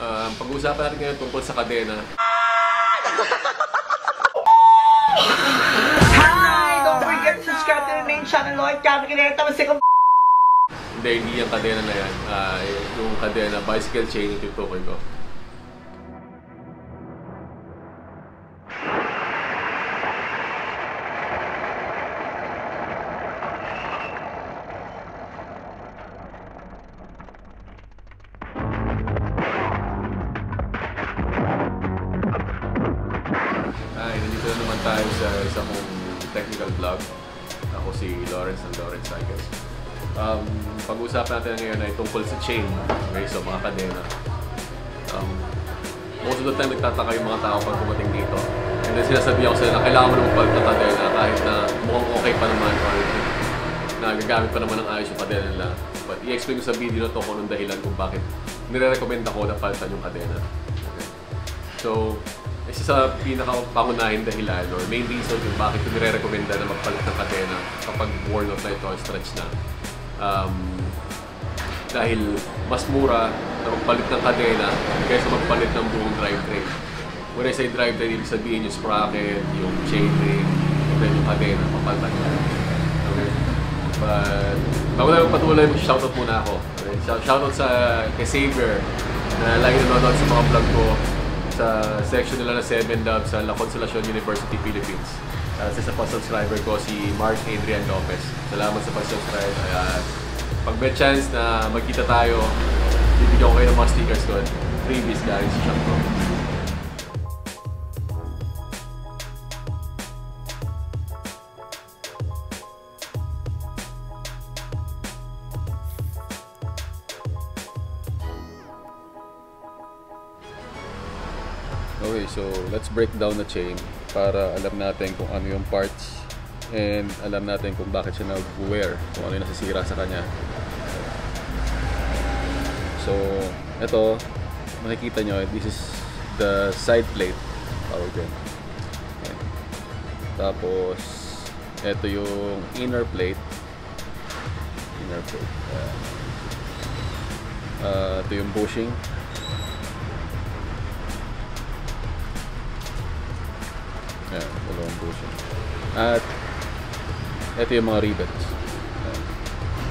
Uh, pag-uusapan natin ngayon tungkol sa kadena. Hi! Don't forget to subscribe to the main channel, Lloyd Cabrera. Masik Hindi, hindi yung kadena na yan. Ah, yung kadena, bicycle chain yung tutukoy ko. Tayo sa isa kong technical vlog. Ako si Lawrence ng Lawrence Cycles. Um, pag-uusapan natin ngayon ay tungkol sa chain. Okay, so mga kadena. Um, most of the time nagtataka yung mga tao pag dumating dito. And then sinasabi ako sila na kailangan mo na magpalit ng kadena kahit na mukhang okay pa naman or nagagamit pa naman ng ayos yung kadena nila. But i-explain ko sa video na to kung anong dahilan kung bakit nire-recommend ako na palitan yung kadena. Okay. So, isa sa pinaka-pangunahing dahilan or main reason kung bakit ko nire-recommenda na magpalit ng kadena kapag worn out na ito stretch na. Um, dahil mas mura na magpalit ng kadena kaysa magpalit ng buong drivetrain. When I say drivetrain, ibig sabihin yung sprocket, yung chainring, and then yung kadena, papalitan ko. Okay? But, bago tayo patuloy, shoutout muna ako. Okay? Shout- Shoutout sa kay Xavier na lagi nanonood sa mga vlog ko sa section nila na 7 Dub sa La Consolacion University, Philippines. At isa pa subscriber ko si Mark Adrian Lopez. Salamat sa pag-subscribe. At pag may chance na magkita tayo, bibigyan ko kayo ng mga stickers doon. Freebies sa shop ko. Okay, so let's break down the chain para alam natin kung ano yung parts and alam natin kung bakit siya nag-wear, kung ano yung nasisira sa kanya. So, ito, makikita nyo, this is the side plate. Tawag dyan. Ayan. Tapos, ito yung inner plate. Inner plate. Ayan. Ah, ito yung bushing. Dalawang bushing. At ito yung mga rivets.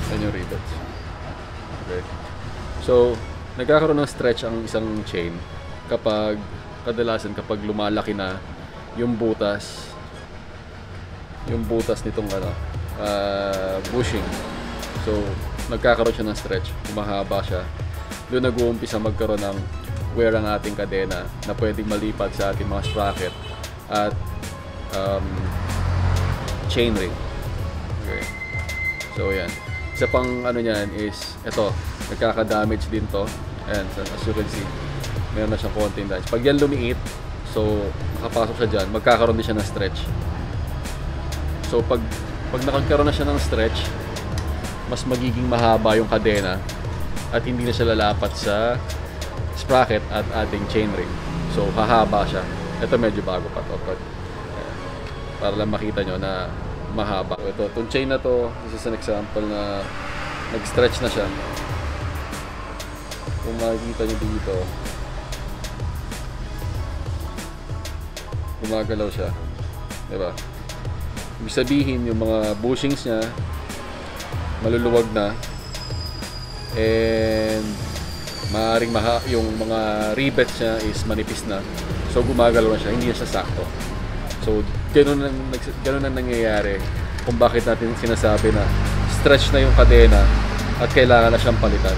Ayan yung rivets. Okay. So, nagkakaroon ng stretch ang isang chain kapag kadalasan kapag lumalaki na yung butas yung butas nitong ano ah, bushing. So, nagkakaroon siya ng stretch. Humahaba siya. Doon nag-uumpisa magkaroon ng wear ang ating kadena na pwedeng malipad sa ating mga sprocket at um, chain ring. Okay. So, yan. Isa pang ano niyan is, ito, nagkaka-damage din to. Ayan, so, as you can see, meron na siyang konting damage. Pag yan lumiit, so, nakapasok siya dyan, magkakaroon din siya ng stretch. So, pag, pag nakagkaroon na siya ng stretch, mas magiging mahaba yung kadena at hindi na siya lalapat sa sprocket at ating chain ring. So, hahaba siya. Ito medyo bago pa to. Para lang makita nyo na mahaba. Ito, itong chain na to, this is an example na nag-stretch na siya. Kung makikita nyo dito, gumagalaw siya. Diba? Ibig sabihin, yung mga bushings niya, maluluwag na. And, maaaring maha, yung mga rivets niya is manipis na. So, gumagalaw na siya. Hindi na siya sakto. So, ganun ang, ganun ang nangyayari kung bakit natin sinasabi na stretch na yung kadena at kailangan na siyang palitan.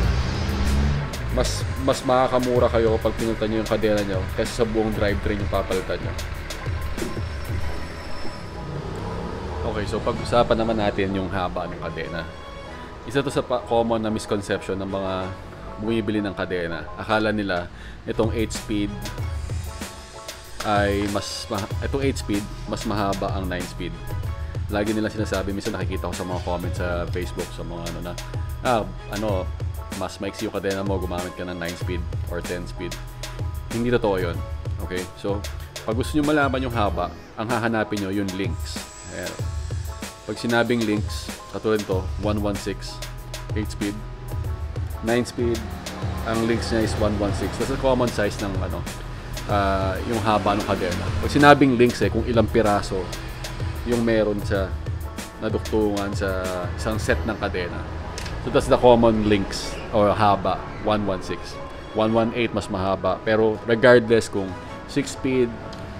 Mas mas makakamura kayo kapag pinunta niyo yung kadena niyo kaysa sa buong drivetrain yung papalitan niyo. Okay, so pag-usapan naman natin yung haba ng kadena. Isa to sa common na misconception ng mga bumibili ng kadena. Akala nila itong 8-speed ay mas ma- itong 8 speed mas mahaba ang 9 speed. Lagi nila sinasabi, minsan nakikita ko sa mga comments sa Facebook sa mga ano na ah, ano, mas maiksi yung kadena mo, gumamit ka ng 9 speed or 10 speed. Hindi totoo 'yon. Okay? So, pag gusto niyo malaman yung haba, ang hahanapin niyo yung links. Ayan. Pag sinabing links, katulad to, 116, 8 speed, 9 speed, Ang links niya is 116. That's a common size ng ano, ah, yung haba ng kadena. Pag sinabing links eh, kung ilang piraso yung meron sa naduktungan sa isang set ng kadena. So that's the common links or haba, 116. 118 mas mahaba. Pero regardless kung 6 speed,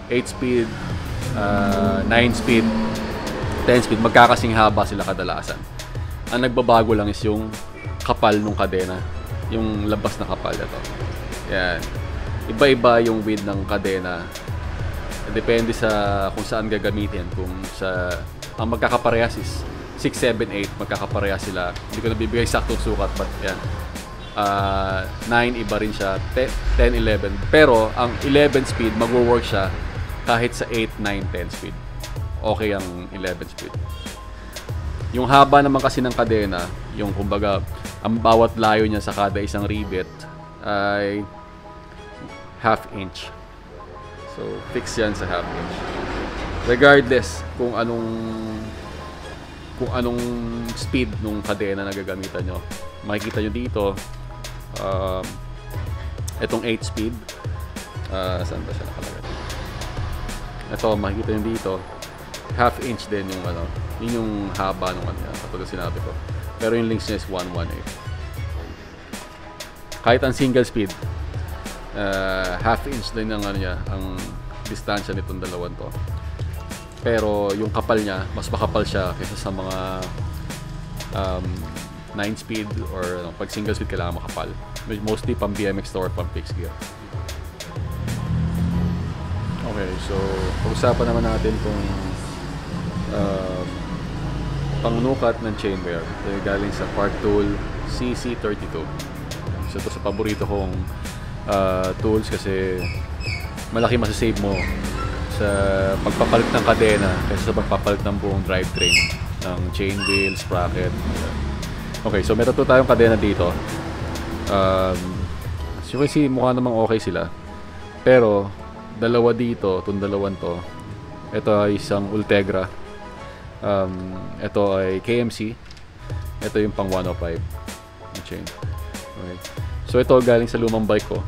8 speed, uh, 9 speed, 10 speed, magkakasing haba sila kadalasan. Ang nagbabago lang is yung kapal ng kadena. Yung labas na kapal ito. Yan. Iba-iba yung width ng kadena. Depende sa kung saan gagamitin. Kung sa ang magkakaparehas is 6, 7, 8 magkakaparehas sila. Hindi ko nabibigay saktong sukat but yan. Ah, 9 iba rin siya. 10, 10, 11. Pero ang 11 speed magwo-work siya kahit sa 8, 9, 10 speed. Okay ang 11 speed. Yung haba naman kasi ng kadena, yung kumbaga, ang bawat layo niya sa kada isang rivet ay half inch. So, fix yan sa half inch. Regardless kung anong kung anong speed nung kadena na gagamitan nyo. Makikita nyo dito, um, itong 8 speed, ah saan ba siya nakalagay? Ito, makikita nyo dito, half inch din yung ano, yun yung haba ng ano yan, katulad sinabi ko. Pero yung links niya is 118. Kahit ang single speed, uh, half inch din ang ano niya, ang distansya nitong dalawang to. Pero yung kapal niya, mas makapal siya kaysa sa mga um, 9 speed or ano, pag single speed kailangan makapal. Mostly pang BMX to or pang fixed gear. Okay, so pag-usapan naman natin kung um, pangnukat ng chain wear. Ito galing sa Park Tool CC32. So ito sa paborito kong uh, tools kasi malaki masasave mo sa pagpapalit ng kadena kaysa sa pagpapalit ng buong drivetrain ng chain wheel, sprocket. Okay, so meron to tayong kadena dito. Um, as you can see, mukha namang okay sila. Pero, dalawa dito, itong dalawan to, ito ay isang Ultegra. Um, ito ay KMC. Ito yung pang 105 na chain. Okay. So ito galing sa lumang bike ko.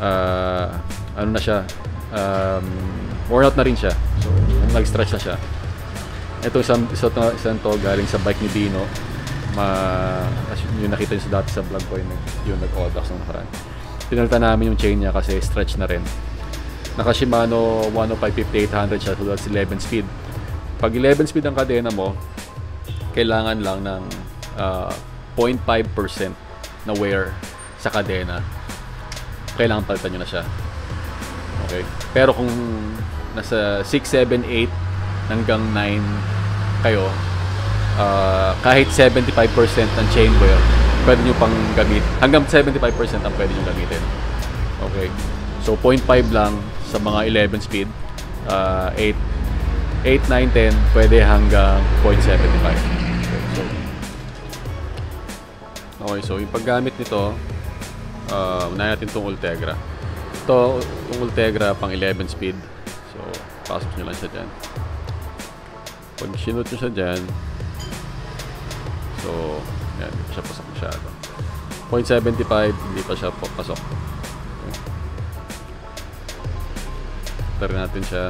Ah, ano na siya? Um, worn out na rin siya. So nag-stretch na siya. Ito isang isa to, isang to galing sa bike ni Bino. Ma yung nakita niyo sa dati sa vlog ko yun, yung nag-Audax nung nakaraan. Pinalitan namin yung chain niya kasi stretch na rin. Naka Shimano 105-5800 siya, so that's 11 speed. Pag 11 speed ang kadena mo, kailangan lang ng ah, 0.5% na wear sa kadena. Kailangan palitan nyo na siya. Okay? Pero kung nasa 6, 7, 8 hanggang 9 kayo, ah, kahit 75% ng chain wear, pwede nyo pang gamit. Hanggang 75% ang pwede nyo gamitin. Okay? So, 0.5 lang sa mga 11 speed. ah, 8, 8, 9, 10, pwede hanggang 0.75. Okay, so, okay, so yung paggamit nito, uh, unahin natin itong Ultegra. Ito, itong Ultegra pang 11 speed. So, pasok nyo lang siya dyan. Pag sinot nyo siya dyan, so, yan, hindi pa siya pasok masyado. 0.75, hindi pa siya pasok. Okay. Tara natin siya.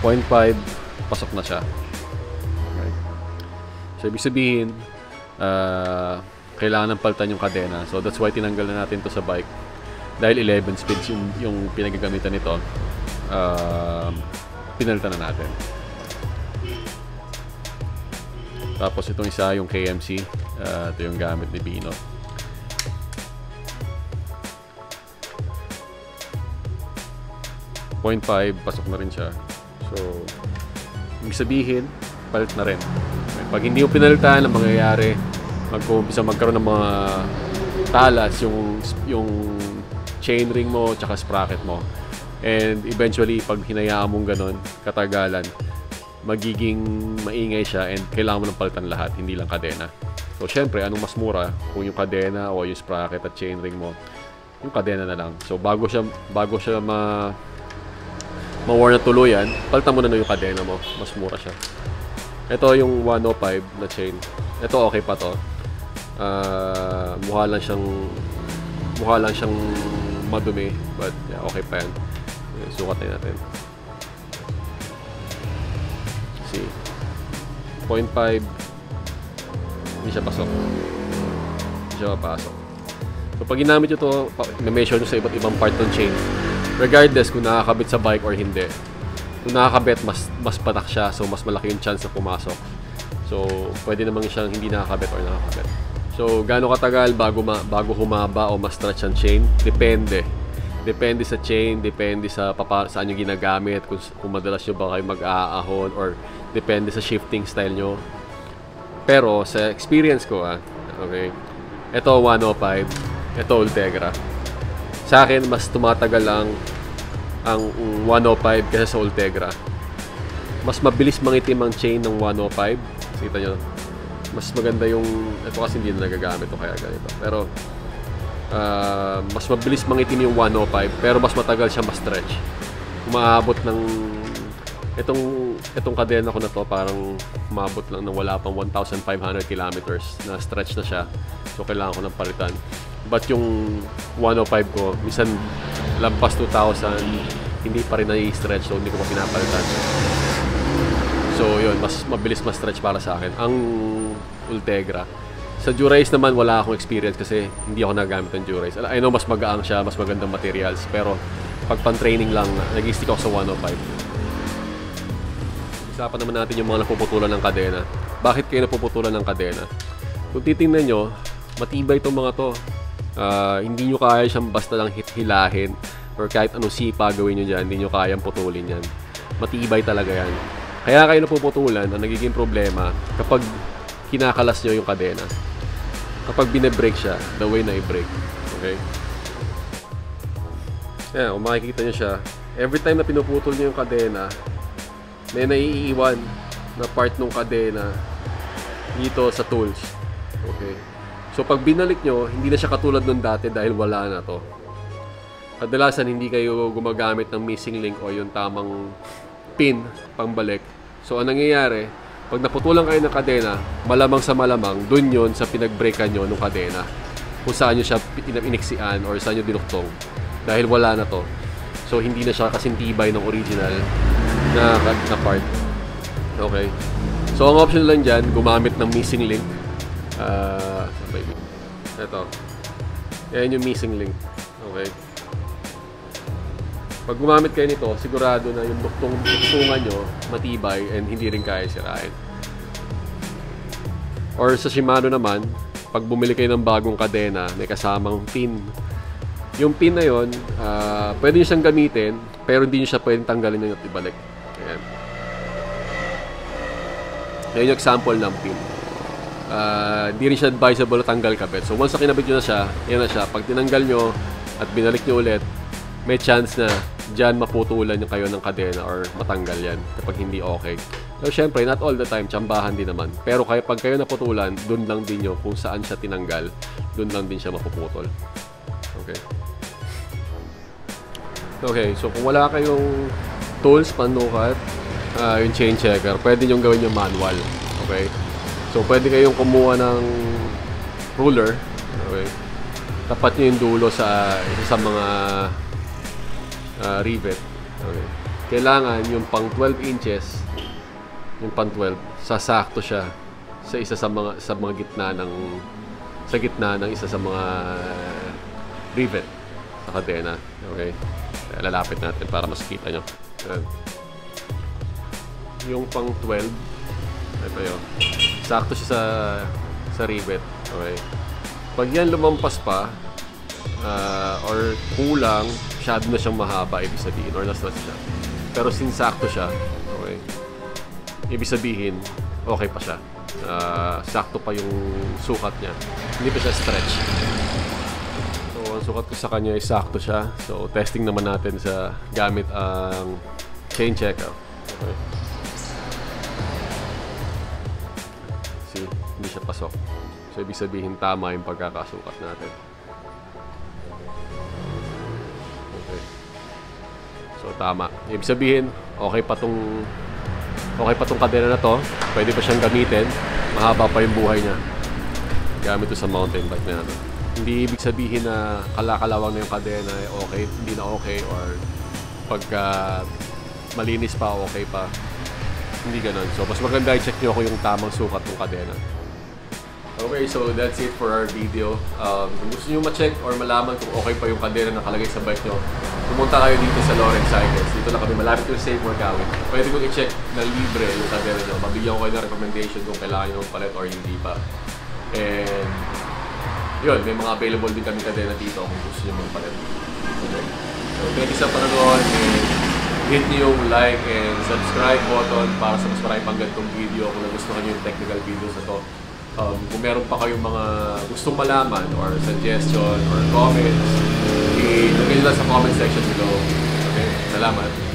0.5, pasok na siya. Okay. So, ibig sabihin, ah, kailangan ng palitan yung kadena. So, that's why tinanggal na natin to sa bike. Dahil 11 speeds yung, yung pinagagamitan nito, um, pinalitan na natin. Tapos itong isa, yung KMC. ah, ito yung gamit ni Bino. Point five, pasok na rin siya. So, ibig sabihin, palit na rin. Pag hindi mo pinalitan, ang mangyayari, mag-uumpisa magkaroon ng mga talas yung yung chain ring mo tsaka sprocket mo. And eventually, pag hinayaan mong ganun, katagalan, magiging maingay siya and kailangan mo ng palitan lahat, hindi lang kadena. So, syempre, anong mas mura? Kung yung kadena o yung sprocket at chain ring mo, yung kadena na lang. So, bago siya, bago siya ma ma-war na tuluyan, palitan mo na na yung kadena mo. Mas mura siya. Ito yung 105 na chain. Ito okay pa to. Ah, mukha lang siyang mukha lang siyang madumi. But yeah, okay pa yan. Eh, Sukat na natin. See. 0.5. Hindi siya pasok. Hindi siya papasok. So pag ginamit nyo to, pa- measure nyo sa iba't ibang part ng chain. Regardless kung nakakabit sa bike or hindi. Kung nakakabit, mas, mas patak siya. So mas malaki yung chance na pumasok. So pwede namang siyang hindi nakakabit or nakakabit. So gaano katagal bago, ma- bago humaba o ma-stretch ang chain? Depende. Depende sa chain, depende sa papa, saan nyo ginagamit, kung, kung madalas nyo ba kayo mag-aahon or depende sa shifting style nyo. Pero sa experience ko ah, okay, ito 105, ito Ultegra. Sa akin, mas tumatagal ang ang 105 kaysa sa Ultegra. Mas mabilis mangitim ang chain ng 105. Kita nyo, mas maganda yung, ito kasi hindi na nagagamit to kaya ganito. Pero, ah, mas mabilis mangitim yung 105 pero mas matagal siya ma-stretch. Umaabot ng itong itong kadena ko na to parang umabot lang ng wala pang 1,500 kilometers na stretch na siya. So kailangan ko ng palitan. But yung 105 ko, minsan lampas 2,000, hindi pa rin na-stretch so hindi ko pa pinapalitan. So yun, mas mabilis ma-stretch para sa akin. Ang Ultegra. Sa Durace naman wala akong experience kasi hindi ako nagamit ng Durace. I know mas magaang siya, mas magandang materials pero pag pan-training lang, nag-stick ako sa 105. Usapan naman natin yung mga napuputulan ng kadena. Bakit kayo napuputulan ng kadena? Kung titingnan nyo, matibay itong mga to. Ah, hindi nyo kaya siyang basta lang hit-hilahin or kahit anong sipa gawin nyo dyan, hindi nyo kayang putulin yan. Matibay talaga yan. Kaya kayo napuputulan, ang nagiging problema kapag kinakalas nyo yung kadena. Kapag bine-break siya, the way na i-break. Okay? Yan, kung makikita nyo siya, every time na pinuputol nyo yung kadena, may naiiwan na part ng kadena dito sa tools. Okay. So pag binalik nyo, hindi na siya katulad nung dati dahil wala na to. Kadalasan hindi kayo gumagamit ng missing link o yung tamang pin pangbalik. So ang nangyayari, pag naputulan kayo ng kadena, malamang sa malamang, dun yon sa pinagbreakan nyo ng kadena. Kung saan nyo siya iniksian or saan nyo dinuktong. Dahil wala na to. So hindi na siya kasintibay ng original na, na part. Okay. So, ang option lang dyan, gumamit ng missing link. Ah, ba yun? Ito. Yan yung missing link. Okay. Pag gumamit kayo nito, sigurado na yung duktong duktungan nyo matibay and hindi rin kaya sirain. Or sa Shimano naman, pag bumili kayo ng bagong kadena, may kasamang pin. Yung pin na yon, ah, pwede nyo siyang gamitin, pero hindi nyo siya pwedeng tanggalin at ibalik. Ayan. Yan yung example ng pin. Ah, Hindi rin siya advisable na tanggal kabit. So once na kinabit nyo na siya, yan na siya. Pag tinanggal nyo at binalik nyo ulit, may chance na dyan maputulan yung kayo ng kadena or matanggal yan kapag hindi okay. So syempre, not all the time, tsambahan din naman. Pero kaya pag kayo naputulan, dun lang din nyo kung saan siya tinanggal, dun lang din siya mapuputol. Okay. Okay, so kung wala kayong tools, panukat, ah, yung chain checker, pwede nyo gawin yung manual. Okay? So, pwede kayong kumuha ng ruler. Okay? Tapat nyo yung dulo sa isa sa mga ah, rivet. Okay? Kailangan yung pang 12 inches, yung pang 12, sasakto siya sa isa sa mga sa mga gitna ng sa gitna ng isa sa mga rivet sa kadena. Okay? Lalapit natin para mas kita nyo. Ayan. Yung pang 12, ito yun. Sakto siya sa sa rivet. Okay? Pag yan lumampas pa, ah, or kulang, masyado na siyang mahaba, ibig sabihin, or nas siya. Pero since sakto siya, okay, ibig sabihin, okay pa siya. Ah, sakto pa yung sukat niya. Hindi pa siya stretch. So, ang sukat ko sa kanya ay sakto siya. So, testing naman natin sa gamit ang chain checker. Okay. See, hindi siya pasok. So, ibig sabihin tama yung pagkakasukat natin. So, tama. Ibig sabihin, okay pa tong okay pa tong kadena na to. Pwede pa siyang gamitin. Mahaba pa yung buhay niya. Gamit to sa mountain bike na natin. Hindi ibig sabihin na kalakalawang na yung kadena, eh, okay, hindi na okay, or pagka malinis pa, okay pa. Hindi ganun. So, mas maganda i-check nyo kung yung tamang sukat ng kadena. Okay, so that's it for our video. Um, kung gusto nyo ma-check or malaman kung okay pa yung kadena na nakalagay sa bike nyo, pumunta kayo dito sa Lawrence Cycles. Dito lang kami, malapit yung Save Workout. Pwede kong i-check na libre yung kadena nyo. Mabigyan ko kayo ng recommendation kung kailangan nyo ng palit or hindi pa. And yun, may mga available din kami kadena dito kung gusto nyo magpalit. Okay. So, thank you sa panonood and hit niyo yung like and subscribe button para sa mas marami pang ganitong video kung nagustuhan niyo yung technical videos na to. Um, kung meron pa kayong mga gustong malaman or suggestion or comments, ilagay lang sa comment section below. Okay, salamat.